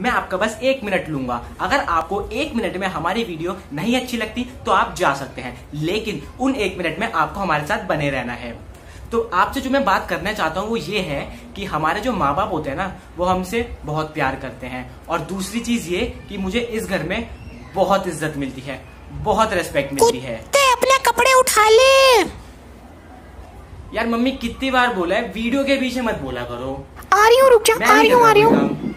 मैं आपका बस एक मिनट लूँगा। अगर आपको एक मिनट में हमारी वीडियो नहीं अच्छी लगती तो आप जा सकते हैं। लेकिन उन एक मिनट में आपको हमारे साथ बने रहना है। तो आपसे जो मैं बात करना चाहता हूँ वो ये है कि हमारे जो माँ बाप होते हैं ना वो हमसे बहुत प्यार करते हैं। और दूसरी चीज़ ये कि मुझे इस घर में बहुत इज़्ज़त मिलती है बहुत रेस्पेक्ट मिलती है। अपने कपड़े उठा ले। यार मम्मी कितनी बार बोला है वीडियो के पीछे मत बोला करो। आ रही हूँ रुक जा। आ रही हूँ आ रही हूँ।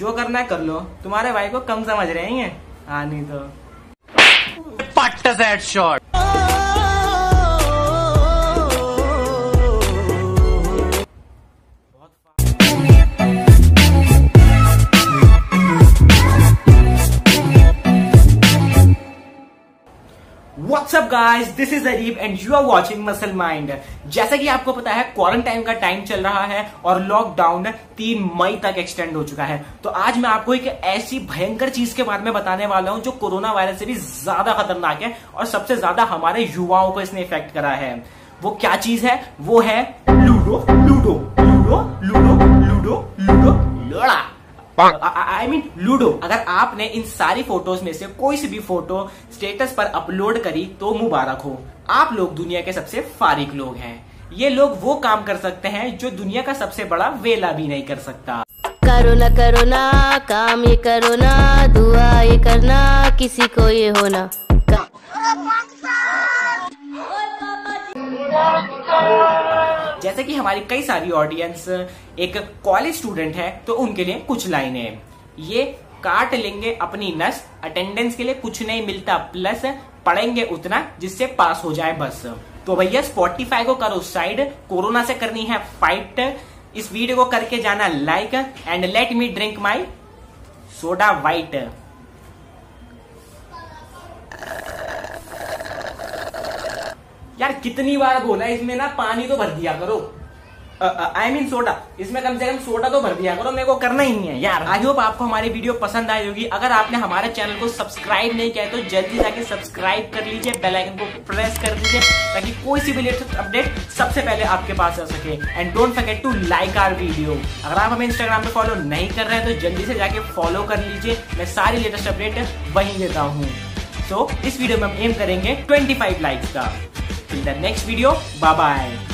जो करना है कर लो। तुम्हारे भाई को कम समझ रहे हैं हाँ नहीं तो। पट्ट shot what's up guys this is Areeb and you are watching muscle mind जैसा कि आपको पता है क्वारंटाइन का टाइम चल रहा है और लॉकडाउन तीन मई तक एक्सटेंड हो चुका है। तो आज मैं आपको एक ऐसी भयंकर चीज़ के बारे में बताने वाला हूँ जो कोरोना वायरस से भी ज़्यादा खतरनाक है और सबसे ज़्यादा हमारे युवाओं को इसने इफ़ेक्ट करा है। वो क्या चीज़ है? वो है Ludo Ludo Ludo Ludo Ludo Ludo, लोड़ा। I mean Ludo अगर आपने इन सारी फ़ोटोज़ में से कोई सी भी फ़ोटो स्टेटस पर अपलोड करी तो मुबारक हो। आप लोग दुनिया के सबसे फारिक लोग हैं। ये लोग वो काम कर सकते हैं जो दुनिया का सबसे बड़ा वेला भी नहीं कर सकता। करो ना करो ना काम ये करो ना दुआ ये करना किसी को ये होना जैसे कि हमारी कई सारी ऑडियंस एक कॉलेज स्टूडेंट है तो उनके लिए कुछ लाइनें ये काट लेंगे अपनी नस अटेंडेंस के लिए कुछ नहीं मिलता प्लस पढ़ेंगे उतना, जिससे पास हो जाए बस। तो भैया स्पॉटिफाई को करो साइड कोरोना से करनी है फाइट इस वीडियो को करके जाना like and let me drink my soda wait यार कितनी बार बोला इसमें ना पानी तो भर दिया करो। आई मीन सोडा इसमें कम से कम सोडा तो भर दिया करो मेरे को करना ही नहीं है। यार आई होप आपको हमारी वीडियो पसंद आई होगी। अगर आपने हमारे चैनल को सब्सक्राइब नहीं किया है तो जल्दी जाके सब्सक्राइब कर लीजिए बेल आइकन को प्रेस कर दीजिए ताकि कोई सी भी लेटेस्ट अपडेट सबसे पहले आपके पास आ सके। And don't forget to like our video अगर आप हमें इंस्टाग्राम पे फॉलो नहीं कर रहे हैं तो जल्दी से जाके फॉलो कर लीजिए। मैं सारी लेटेस्ट अपडेट वहीं देता हूँ। So, इस वीडियो में हम एम करेंगे 25 लाइक्स का। Till the next video, bye bye.